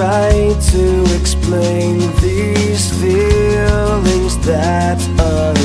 try to explain these feelings that are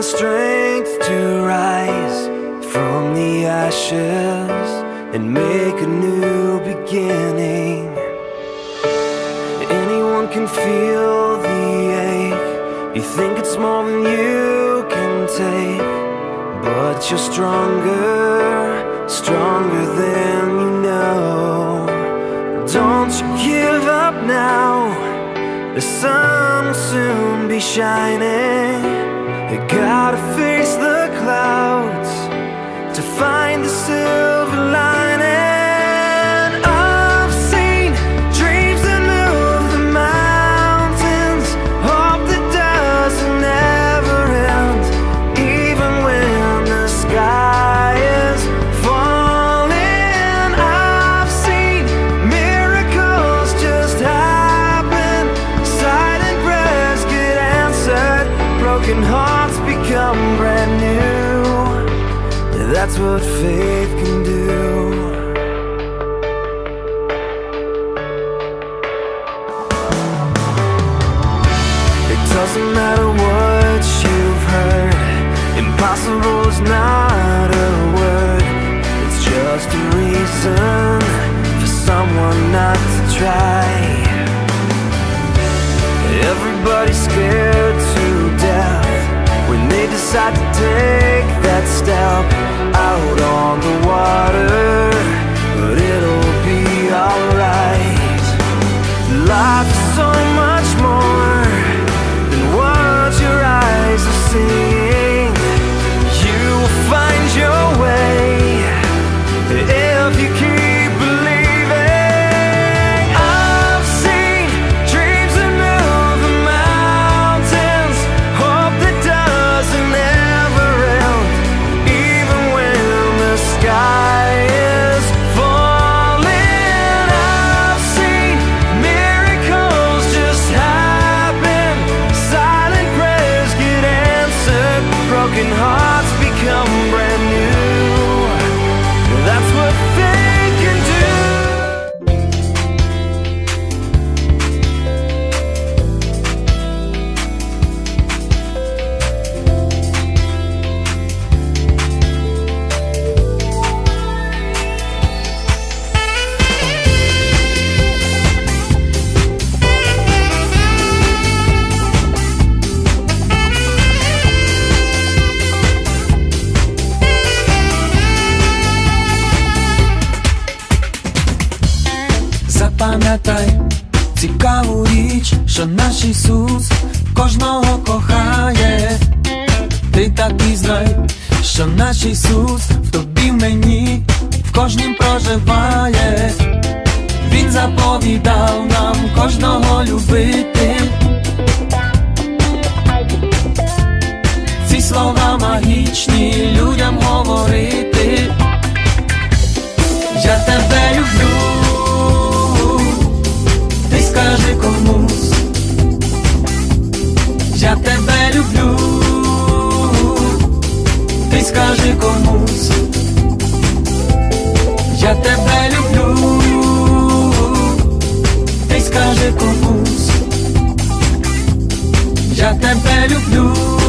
the strength to rise from the ashes and make a new beginning. Anyone can feel the ache. You think it's more than you can take, but you're stronger, stronger than you know. Don't you give up now. The sun will soon be shining. Gotta face the clouds to find the silver lining. that's what faith can do. пам'ятай цікаву річ, що наш Ісус кожного кохає, ти так і знай, що наш Ісус в тобі в мені, в кожнім проживає, Він заповідав нам кожного любити. Ці слова магічні людям. famoso. Já te velho blue. Tens canje confuso Já te velho blue.